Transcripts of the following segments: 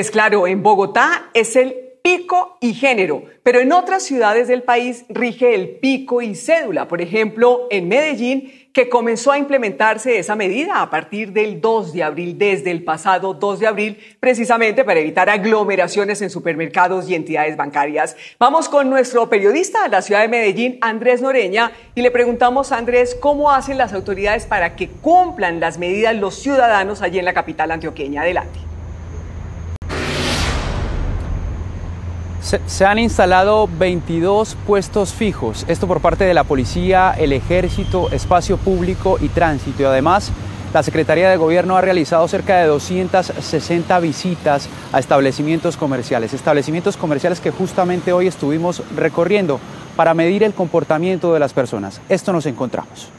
Pues claro, en Bogotá es el pico y género, pero en otras ciudades del país rige el pico y cédula. Por ejemplo, en Medellín, que comenzó a implementarse esa medida a partir del 2 de abril, desde el pasado 2 de abril, precisamente para evitar aglomeraciones en supermercados y entidades bancarias. Vamos con nuestro periodista de la ciudad de Medellín, Andrés Noreña, y le preguntamos a Andrés cómo hacen las autoridades para que cumplan las medidas los ciudadanos allí en la capital antioqueña. Adelante. Se, han instalado 22 puestos fijos, esto por parte de la policía, el ejército, espacio público y tránsito. Y además, la Secretaría de Gobierno ha realizado cerca de 260 visitas a establecimientos comerciales, establecimientos comerciales que justamente hoy estuvimos recorriendo para medir el comportamiento de las personas. Esto nos encontramos.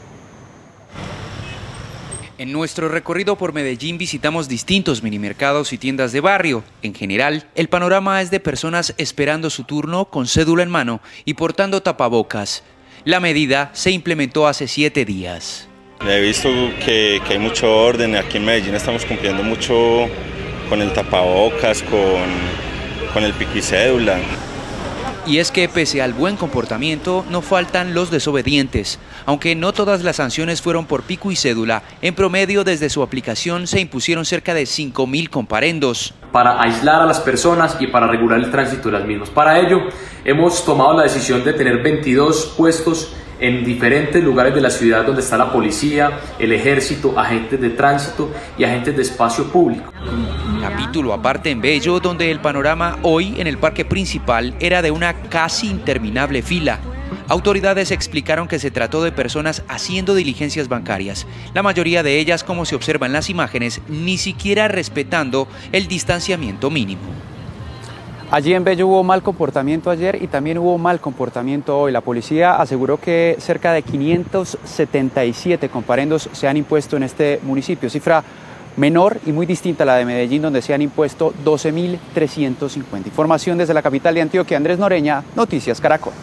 En nuestro recorrido por Medellín visitamos distintos minimercados y tiendas de barrio. En general, el panorama es de personas esperando su turno con cédula en mano y portando tapabocas. La medida se implementó hace siete días. He visto que, hay mucho orden, aquí en Medellín estamos cumpliendo mucho con el tapabocas, con, con el piquicédula. Y es que pese al buen comportamiento, no faltan los desobedientes. Aunque no todas las sanciones fueron por pico y cédula, en promedio desde su aplicación se impusieron cerca de 5.000 comparendos. Para aislar a las personas y para regular el tránsito de las mismas. Para ello, hemos tomado la decisión de tener 22 puestos en diferentes lugares de la ciudad donde está la policía, el ejército, agentes de tránsito y agentes de espacio público. Capítulo aparte en Bello, donde el panorama hoy en el parque principal era de una casi interminable fila. Autoridades explicaron que se trató de personas haciendo diligencias bancarias, la mayoría de ellas, como se observa en las imágenes, ni siquiera respetando el distanciamiento mínimo. Allí en Bello hubo mal comportamiento ayer y también hubo mal comportamiento hoy. La policía aseguró que cerca de 577 comparendos se han impuesto en este municipio, cifra menor y muy distinta a la de Medellín, donde se han impuesto 12.350. Información desde la capital de Antioquia, Andrés Noreña, Noticias Caracol.